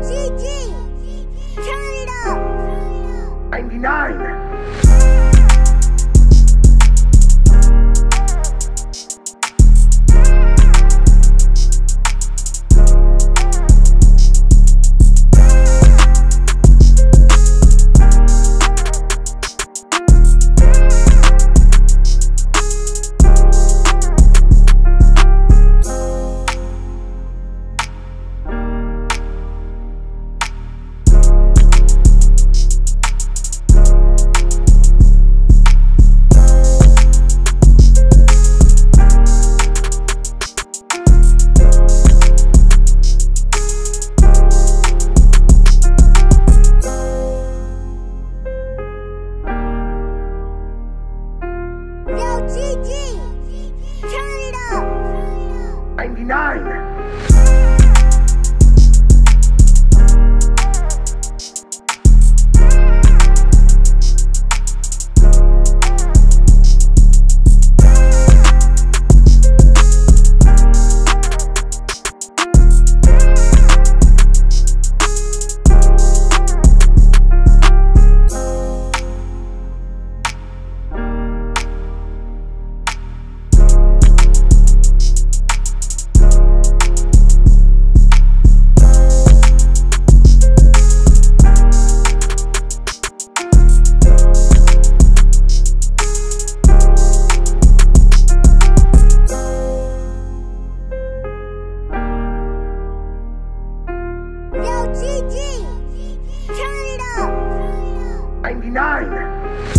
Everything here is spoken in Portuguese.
GG, turn it up. 99. 99. 99.